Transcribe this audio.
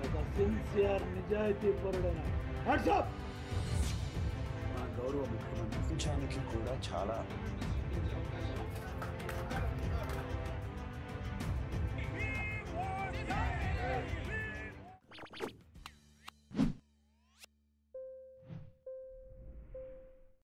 ఒక సిన్సియర్ నిజాయితీ పరుడైన వాట్సాప్ మా గౌరవ ముఖ్యమంత్రి ప్రపంచానికి కూడా చాలా